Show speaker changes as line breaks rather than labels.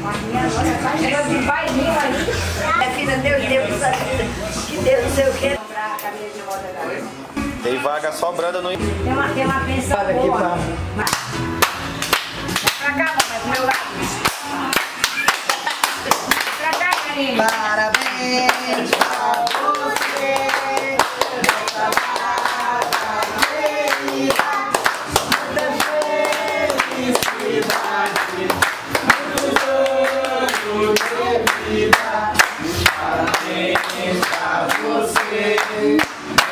De bailinho aí. É filha, Deus, Deus, que Deus não sei o quê. Comprar a camisa de roda da
Tem vaga sobrando no.
Tem uma, tem uma pensão
Olha aqui,
boa.
tá.
Mas- Pra cá, mamãe, pro meu lado. Pra cá, carinho.
Parabéns pra você.